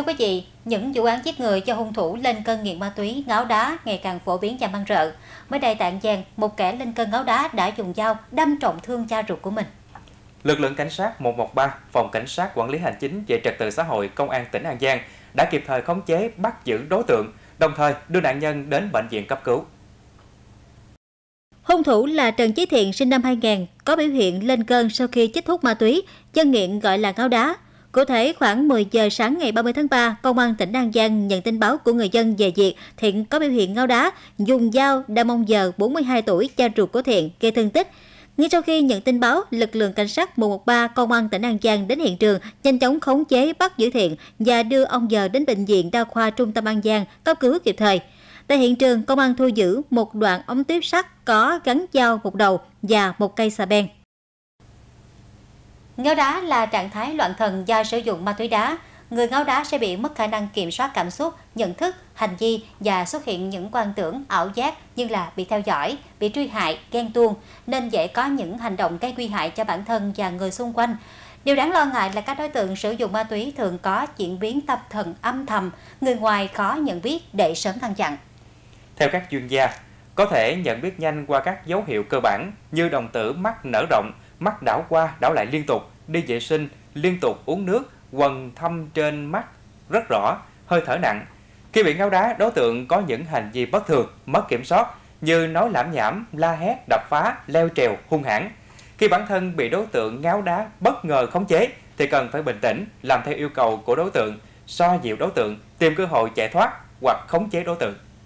Thưa quý vị, những vụ án giết người do hung thủ lên cơn nghiện ma túy, ngáo đá ngày càng phổ biến và mang rợ. Mới đây tại An Giang, một kẻ lên cơn ngáo đá đã dùng dao đâm trọng thương cha ruột của mình. Lực lượng cảnh sát 113, Phòng Cảnh sát Quản lý Hành chính về Trật tự xã hội Công an tỉnh An Giang đã kịp thời khống chế bắt giữ đối tượng, đồng thời đưa nạn nhân đến bệnh viện cấp cứu. Hung thủ là Trần Chí Thiện sinh năm 2000, có biểu hiện lên cơn sau khi chích thuốc ma túy, chân nghiện gọi là ngáo đá. Cụ thể, khoảng 10 giờ sáng ngày 30 tháng 3, Công an tỉnh An Giang nhận tin báo của người dân về việc Thiện có biểu hiện ngáo đá, dùng dao đâm ông giờ 42 tuổi, cha ruột của Thiện, gây thương tích. Ngay sau khi nhận tin báo, lực lượng cảnh sát 113 Công an tỉnh An Giang đến hiện trường, nhanh chóng khống chế bắt giữ Thiện và đưa ông giờ đến bệnh viện đa khoa trung tâm An Giang cấp cứu kịp thời. Tại hiện trường, công an thu giữ một đoạn ống tuyếp sắt có gắn dao một đầu và một cây xà beng. Ngáo đá là trạng thái loạn thần do sử dụng ma túy đá. Người ngáo đá sẽ bị mất khả năng kiểm soát cảm xúc, nhận thức, hành vi và xuất hiện những quan tưởng, ảo giác như là bị theo dõi, bị truy hại, ghen tuông, nên dễ có những hành động gây nguy hại cho bản thân và người xung quanh. Điều đáng lo ngại là các đối tượng sử dụng ma túy thường có diễn biến tâm thần âm thầm, người ngoài khó nhận biết để sớm ngăn chặn. Theo các chuyên gia, có thể nhận biết nhanh qua các dấu hiệu cơ bản như đồng tử mắt nở rộng, mắt đảo qua đảo lại liên tục, đi vệ sinh, liên tục uống nước, quần thâm trên mắt rất rõ, hơi thở nặng. Khi bị ngáo đá, đối tượng có những hành vi bất thường, mất kiểm soát như nói lảm nhảm, la hét, đập phá, leo trèo, hung hãn. Khi bản thân bị đối tượng ngáo đá bất ngờ khống chế thì cần phải bình tĩnh, làm theo yêu cầu của đối tượng, so dịu đối tượng, tìm cơ hội chạy thoát hoặc khống chế đối tượng.